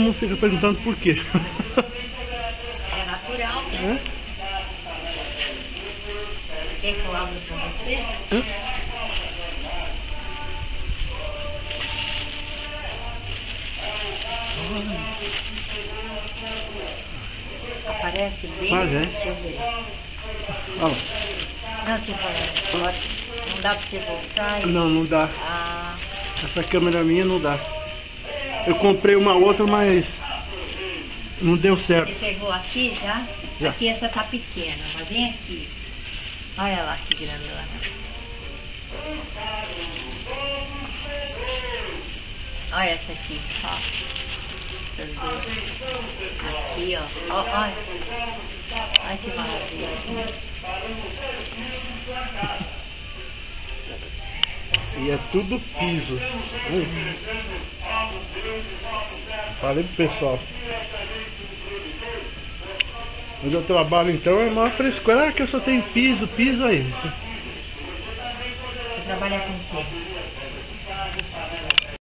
Não fica perguntando por quê. É natural. Hã? Quer que eu abra pra você? Hã? Aparece bem? Aparece. Deixa eu ver. Olha. Não, tipo, pode- não dá pra você voltar e... Não, não dá. Ah, Essa câmera minha não dá. Eu comprei uma outra, mas não deu certo. você pegou aqui já? Já. Aqui essa tá pequena, mas vem aqui. Olha lá que grandona. Olha essa aqui, ó. Essas duas. Aqui, ó. ó olha. Olha que maravilha. E é tudo piso. Hum. Falei pro pessoal. Onde eu trabalho então é uma frescura ah, que eu só tenho piso, piso aí. Você trabalha com o quê?